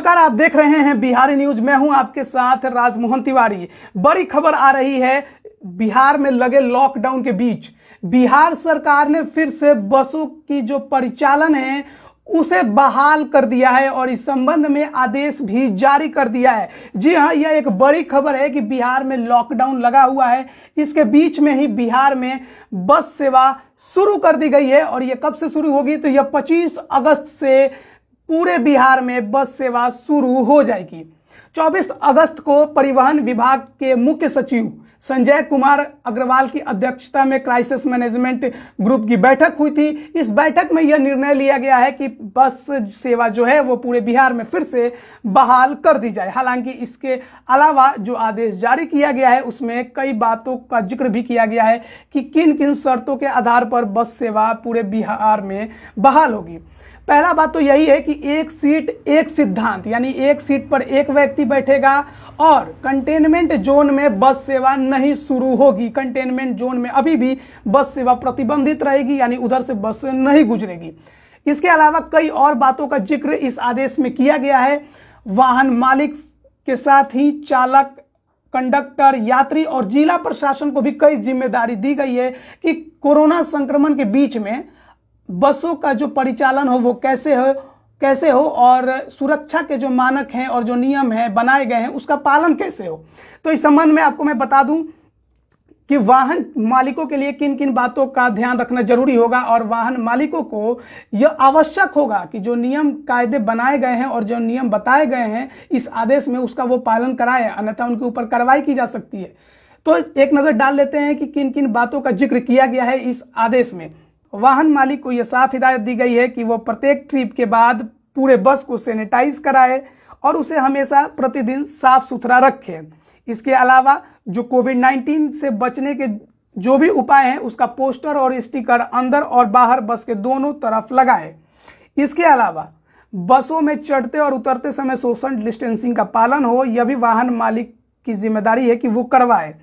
नमस्कार, आप देख रहे हैं बिहारी न्यूज़। मैं हूँ आपके साथ राजमोहन तिवारी। बड़ी खबर आ रही है, बिहार में लगे लॉकडाउन के बीच। बिहार सरकार ने फिर से बसों की जो परिचालन है, उसे बहाल कर दिया है और इस संबंध में आदेश भी जारी कर दिया है। जी हाँ यह एक बड़ी खबर है कि बिहार में लॉकडाउन लगा हुआ है। इसके बीच में ही बिहार में बस सेवा शुरू कर दी गई है और यह कब से शुरू होगी? तो यह 25 अगस्त से पूरे बिहार में बस सेवा शुरू हो जाएगी। 24 अगस्त को परिवहन विभाग के मुख्य सचिव संजय कुमार अग्रवाल की अध्यक्षता में क्राइसिस मैनेजमेंट ग्रुप की बैठक हुई थी। इस बैठक में यह निर्णय लिया गया है कि बस सेवा जो है वो पूरे बिहार में फिर से बहाल कर दी जाए। हालाँकि इसके अलावा जो आदेश जारी किया गया है, उसमें कई बातों का ज़िक्र भी किया गया है कि किन किन शर्तों के आधार पर बस सेवा पूरे बिहार में बहाल होगी। पहला बात तो यही है कि एक सीट, एक सिद्धांत, यानी एक सीट पर एक व्यक्ति बैठेगा और कंटेनमेंट जोन में बस सेवा नहीं शुरू होगी। कंटेनमेंट जोन में अभी भी बस सेवा प्रतिबंधित रहेगी, यानी उधर से बस नहीं गुजरेगी। इसके अलावा कई और बातों का ज़िक्र इस आदेश में किया गया है। वाहन मालिक के साथ ही चालक, कंडक्टर, यात्री और जिला प्रशासन को भी कई ज़िम्मेदारी दी गई है कि कोरोना संक्रमण के बीच में बसों का जो परिचालन हो, वो कैसे हो कैसे हो और सुरक्षा के जो मानक हैं और जो नियम हैं, बनाए गए हैं, उसका पालन कैसे हो? तो इस संबंध में आपको मैं बता दूँ कि वाहन मालिकों के लिए किन किन बातों का ध्यान रखना ज़रूरी होगा और वाहन मालिकों को यह आवश्यक होगा कि जो नियम कायदे बनाए गए हैं और जो नियम बताए गए हैं, इस आदेश में उसका वो पालन कराए, अन्यथा उनके ऊपर कार्रवाई की जा सकती है। तो एक नज़र डाल लेते हैं कि किन किन बातों का ज़िक्र किया गया है इस आदेश में। वाहन मालिक को यह साफ़ हिदायत दी गई है कि वो प्रत्येक ट्रिप के बाद पूरे बस को सैनिटाइज कराए और उसे हमेशा प्रतिदिन साफ़ सुथरा रखे। इसके अलावा जो कोविड 19 से बचने के जो भी उपाय हैं, उसका पोस्टर और स्टिकर अंदर और बाहर बस के दोनों तरफ़ लगाए। इसके अलावा बसों में चढ़ते और उतरते समय सोशल डिस्टेंसिंग का पालन हो, यह भी वाहन मालिक की ज़िम्मेदारी है कि वो करवाए।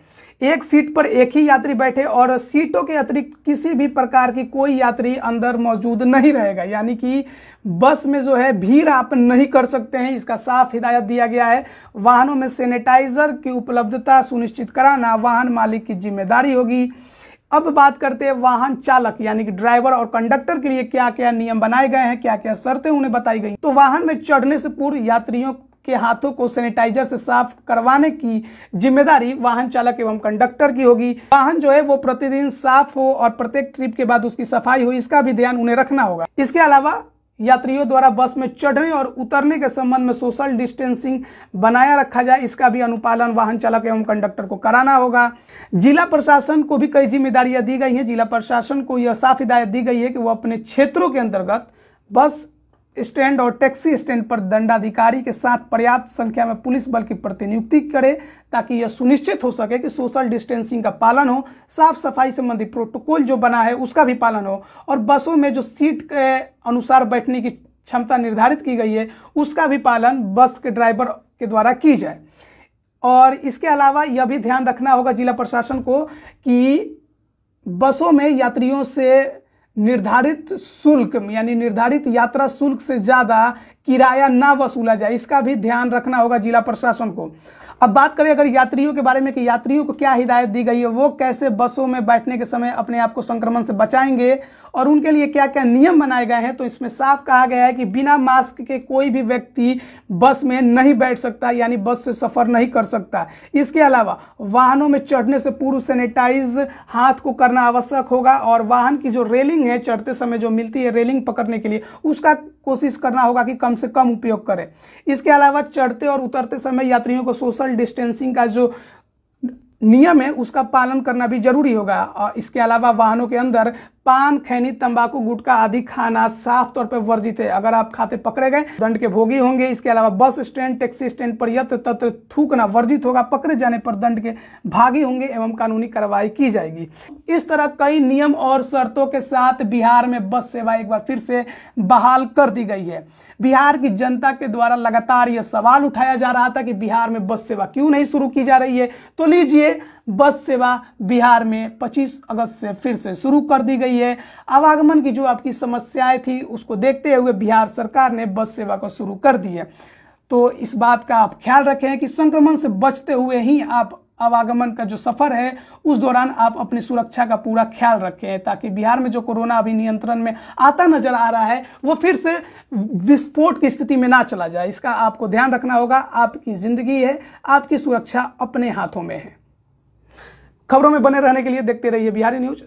एक सीट पर एक ही यात्री बैठे और सीटों के अतिरिक्त किसी भी प्रकार की कोई यात्री अंदर मौजूद नहीं रहेगा। यानी कि बस में जो है, भीड़ आप नहीं कर सकते हैं। इसका साफ़ हिदायत दिया गया है। वाहनों में सैनिटाइजर की उपलब्धता सुनिश्चित कराना वाहन मालिक की ज़िम्मेदारी होगी। अब बात करते हैं वाहन चालक, यानी कि ड्राइवर और कंडक्टर के लिए क्या क्या नियम बनाए गए हैं क्या क्या शर्तें उन्हें बताई गई तो वाहन में चढ़ने से पूर्व यात्रियों के हाथों को सैनिटाइजर से साफ़ करवाने की ज़िम्मेदारी वाहन चालक एवं कंडक्टर की होगी। वाहन जो है, वो प्रतिदिन साफ़ हो और प्रत्येक ट्रिप के बाद उसकी सफ़ाई हो, इसका भी ध्यान उन्हें रखना होगा। इसके अलावा, यात्रियों द्वारा बस में चढ़ने और उतरने के संबंध में सोशल डिस्टेंसिंग बनाया रखा जाए, इसका भी अनुपालन वाहन चालक एवं कंडक्टर को कराना होगा। जिला प्रशासन को भी कई जिम्मेदारियाँ दी गई हैं। जिला प्रशासन को यह साफ़ हिदायत दी गई है कि वो अपने क्षेत्रों के अंतर्गत बस स्टैंड और टैक्सी स्टैंड पर दंडाधिकारी के साथ पर्याप्त संख्या में पुलिस बल की प्रतिनियुक्ति करे ताकि यह सुनिश्चित हो सके कि सोशल डिस्टेंसिंग का पालन हो, साफ़ सफ़ाई संबंधी प्रोटोकॉल जो बना है उसका भी पालन हो और बसों में जो सीट के अनुसार बैठने की क्षमता निर्धारित की गई है, उसका भी पालन बस के ड्राइवर के द्वारा की जाए। और इसके अलावा यह भी ध्यान रखना होगा जिला प्रशासन को कि बसों में यात्रियों से निर्धारित शुल्क यानी निर्धारित यात्रा शुल्क से ज़्यादा किराया ना वसूला जाए, इसका भी ध्यान रखना होगा जिला प्रशासन को। अब बात करें अगर यात्रियों के बारे में कि यात्रियों को क्या हिदायत दी गई है, वो कैसे बसों में बैठने के समय अपने आप को संक्रमण से बचाएँगे और उनके लिए क्या क्या नियम बनाए गए हैं तो इसमें साफ़ कहा गया है कि बिना मास्क के कोई भी व्यक्ति बस में नहीं बैठ सकता, यानी बस से सफ़र नहीं कर सकता। इसके अलावा वाहनों में चढ़ने से पूर्व सैनिटाइज हाथ को करना आवश्यक होगा और वाहन की जो रेलिंग है, चढ़ते समय जो मिलती है रेलिंग पकड़ने के लिए, उसका कोशिश करना होगा कि कम से कम उपयोग करें। इसके अलावा चढ़ते और उतरते समय यात्रियों को सोशल डिस्टेंसिंग का जो नियम है, उसका पालन करना भी ज़रूरी होगा। और इसके अलावा वाहनों के अंदर पान, खैनी, तंबाकू, गुटखा आदि खाना साफ़ तौर पर वर्जित है। अगर आप खाते पकड़े गए, दंड के भोगी होंगे। इसके अलावा बस स्टैंड, टैक्सी स्टैंड पर यत्र तत्र थूकना वर्जित होगा। पकड़े जाने पर दंड के भागी होंगे एवं कानूनी कार्रवाई की जाएगी। इस तरह कई नियम और शर्तों के साथ बिहार में बस सेवा एक बार फिर से बहाल कर दी गई है। बिहार की जनता के द्वारा लगातार यह सवाल उठाया जा रहा था कि बिहार में बस सेवा क्यों नहीं शुरू की जा रही है। तो लीजिए बस सेवा बिहार में 25 अगस्त से फिर से शुरू कर दी गई है। आवागमन की जो आपकी समस्याएँ थी, उसको देखते हुए बिहार सरकार ने बस सेवा को शुरू कर दी है। तो इस बात का आप ख्याल रखें कि संक्रमण से बचते हुए ही आप आवागमन का जो सफ़र है, उस दौरान आप अपनी सुरक्षा का पूरा ख्याल रखें, ताकि बिहार में जो कोरोना अभी नियंत्रण में आता नज़र आ रहा है, वो फिर से विस्फोट की स्थिति में ना चला जाए। इसका आपको ध्यान रखना होगा, आपकी ज़िंदगी है, आपकी सुरक्षा अपने हाथों में है। खबरों में बने रहने के लिए देखते रहिए बिहारी न्यूज़।